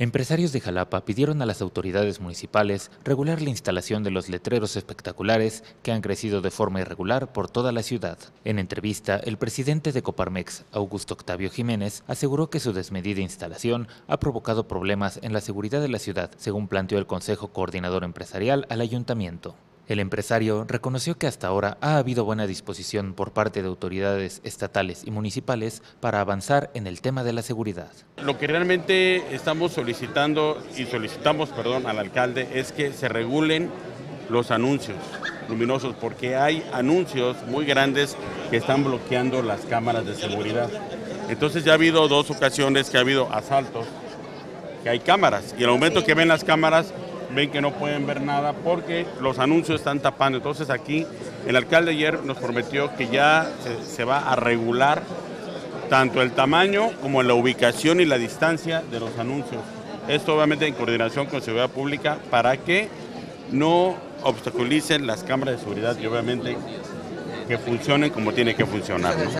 Empresarios de Jalapa pidieron a las autoridades municipales regular la instalación de los letreros espectaculares que han crecido de forma irregular por toda la ciudad. En entrevista, el presidente de Coparmex, Augusto Octavio Jiménez, aseguró que su desmedida instalación ha provocado problemas en la seguridad de la ciudad, según planteó el Consejo Coordinador Empresarial al Ayuntamiento. El empresario reconoció que hasta ahora ha habido buena disposición por parte de autoridades estatales y municipales para avanzar en el tema de la seguridad. Lo que realmente estamos solicitando y solicitamos, perdón, al alcalde es que se regulen los anuncios luminosos porque hay anuncios muy grandes que están bloqueando las cámaras de seguridad. Entonces ya ha habido dos ocasiones que ha habido asaltos, que hay cámaras y el momento que ven las cámaras ven que no pueden ver nada porque los anuncios están tapando. Entonces aquí el alcalde ayer nos prometió que ya se, va a regular tanto el tamaño como la ubicación y la distancia de los anuncios. Esto obviamente en coordinación con Seguridad Pública para que no obstaculicen las cámaras de seguridad y obviamente que funcionen como tiene que funcionar.